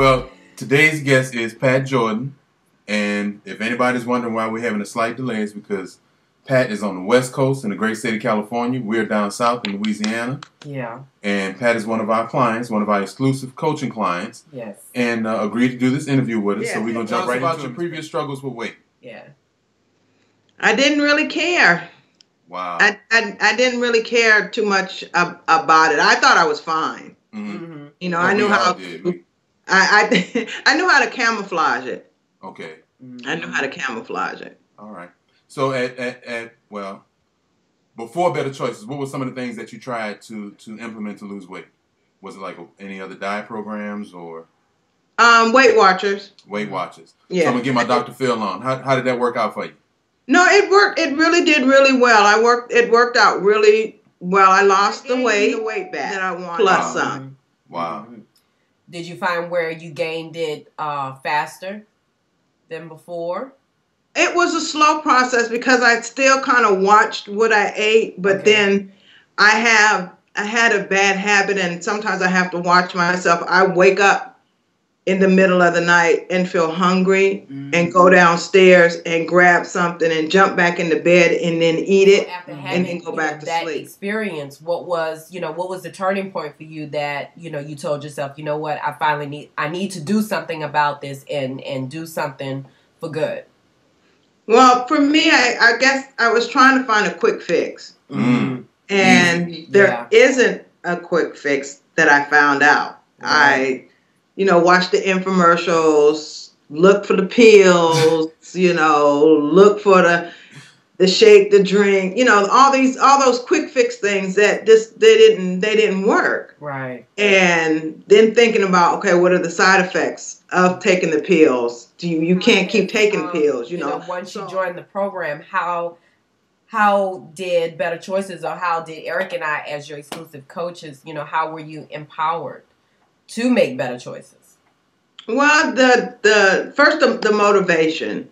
Well, today's guest is Pat Jordan, and if anybody's wondering why we're having a slight delay, it's because Pat is on the West Coast in the great state of California. We're down south in Louisiana. Yeah. And Pat is one of our clients, one of our exclusive coaching clients. Yes. And uh, agreed to do this interview with us. Yeah. So we're going to Tell jump us right about into your your previous struggles with weight. Yeah. I didn't really care. Wow. I, I, I didn't really care too much ab- about it. I thought I was fine. Mhm. Mm-hmm. You know, Well, I knew how did. We- I, I I knew how to camouflage it. Okay. I knew how to camouflage it. All right. So at, at, at well, before Better Choices, what were some of the things that you tried to to implement to lose weight? Was it like any other diet programs or Um, Weight Watchers. Weight Watchers? Yeah. So I'm gonna get my Dr. Phil on. How, how did that work out for you? No, it worked. It really did really well. I worked. It worked out really well. I lost the weight, the weight back that I wanted, plus Wow. some. Wow. Did you find where you gained it uh, faster than before? It was a slow process because I still kind of watched what I ate, but Okay. then I have I had a bad habit, and sometimes I have to watch myself. I wake up in the middle of the night and feel hungry, and go downstairs and grab something and jump back into bed and then eat it. After and then go back to that sleep. experience, what was you know what was the turning point for you that you know you told yourself, you know what, I finally need I need to do something about this and and do something for good. Well, for me, I, I guess I was trying to find a quick fix. Mm. and Easy. there not a quick fix that I found out. I, you know, watch the infomercials, look for the pills, you know, look for the the shake, the drink, you know, all these all those quick fix things that just they didn't they didn't work. Right. And then thinking about okay, what are the side effects of taking the pills? Do you you can't keep taking Um, pills, you know? once So- you joined the program, how how did Better Choices or how did Eric and I, as your exclusive coaches, you know, how were you empowered to make better choices? Well, the the first the, the motivation,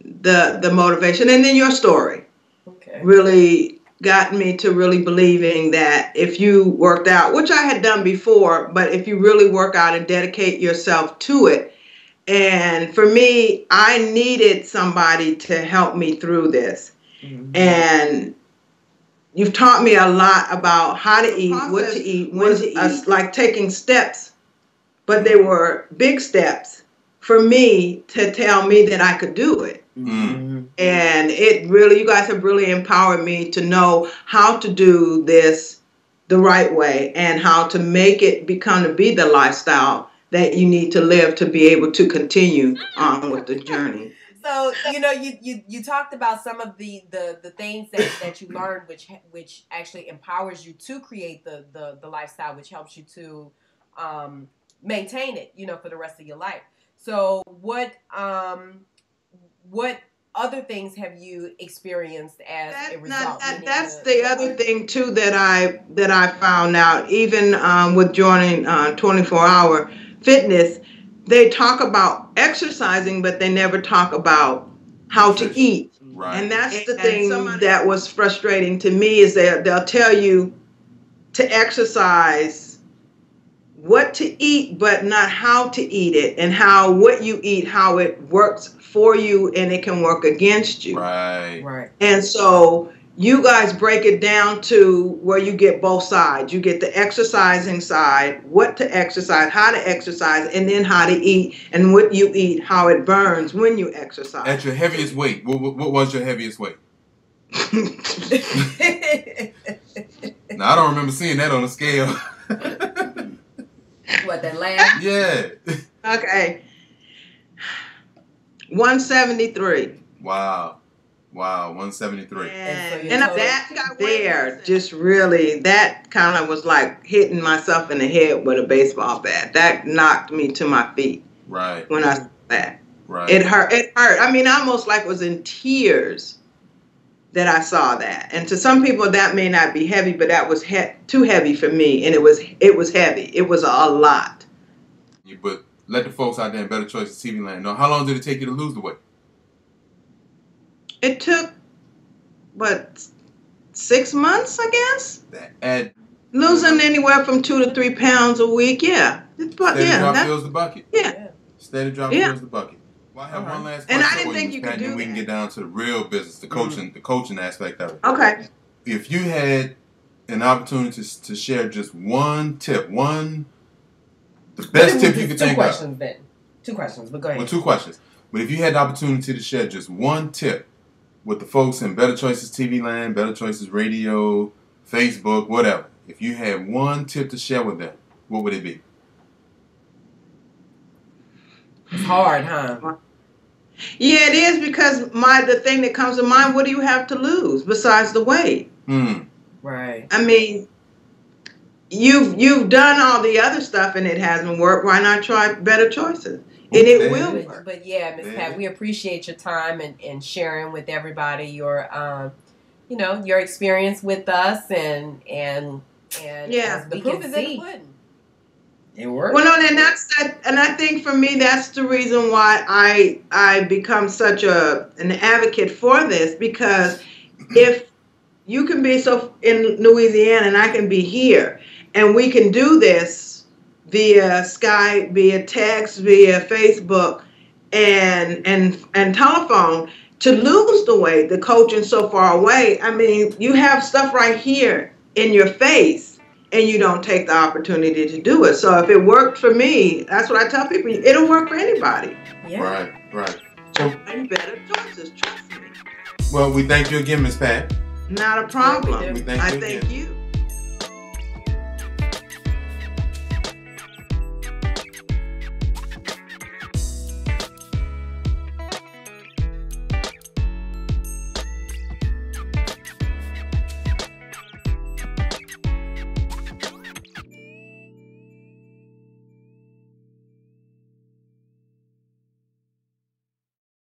the the motivation, and then your story. Okay. really got me to really believing that if you worked out, which I had done before, but if you really work out and dedicate yourself to it, and for me, I needed somebody to help me through this, mm-hmm. and you've taught me a lot about how to eat, what to eat, when to eat, like taking steps but they were big steps for me to tell me that I could do it. Mm. And it really, you guys have really empowered me to know how to do this the right way and how to make it become to be the lifestyle that you need to live to be able to continue on with the journey. So you know, you, you you talked about some of the the the things that, that you learned, which which actually empowers you to create the the the lifestyle, which helps you to um, maintain it, you know, for the rest of your life. So what um what other things have you experienced as a That- result? that- that's the other thing too that I that I found out. Even um, with joining uh, 24 Hour Fitness, they talk about exercising, but they never talk about how to eat. Right. And that's the thing that was frustrating to me is that they'll tell you to exercise what to eat but not how to eat it and how what you eat how it works for you and it can work against you. right. Right. And so you guys break it down to where you get both sides. You get the exercising side, what to exercise, how to exercise, and then how to eat and what you eat, how it burns when you exercise. At your heaviest weight, what, what, what was your heaviest weight? Now I don't remember seeing that on the scale. what that last? yeah. okay. 173. Wow. Wow. 173. And so And, you and told- that there just really, that kind of was like hitting myself in the head with a baseball bat. That knocked me to my feet Right. when I saw that. Right. It hurt. It hurt. I mean, I almost like was in tears that I saw that. And to some people, that may not be heavy, but that was he- too heavy for me, and it was it was heavy. It was a lot. You- but let the folks out there in Better Choices TV land know. How long did it take you to lose the weight? It took, what, six months, I guess. That add Losing anywhere from two to three pounds a week. Yeah, It's, but Steady yeah, drop that, fills the bucket. yeah. Steady drop Yeah. fills the bucket. Well, I have Uh-huh. one last question. And I didn't think Miss you could Pat, then we can get down to the real business, the coaching, the coaching aspect of it. Okay. If you had an opportunity to, to share just one tip, one the best tip you could two think questions then. Two questions, but go ahead. Well, two questions. But if you had the opportunity to share just one tip with the folks in Better Choices TV Land, Better Choices Radio, Facebook, whatever. If you had one tip to share with them, what would it be? It's hard, huh? Yeah, it is because my the thing that comes to mind. What do you have to lose besides the weight? Hmm. Right. I mean, you've you've done all the other stuff and it hasn't worked. Why not try better choices? And it Okay. will But, work. but yeah, Miss Pat, we appreciate your time and, and sharing with everybody your um, you know, your experience with us and and and Yeah, as the proof can is in the pudding. It works. Well, no, and that's that, and I think for me that's the reason why I I become such a an advocate for this because if you can be so in Louisiana and I can be here and we can do this via Skype, via text, via Facebook, and and and telephone to lose the weight, the coaching so far away. I mean, you have stuff right here in your face and you don't take the opportunity to do it. So if it worked for me, that's what I tell people, it'll work for anybody. yeah. Right, right. So, And better choices, trust me. well, we thank you again, Miss Pat. Not a problem. Yeah, we do. I thank you.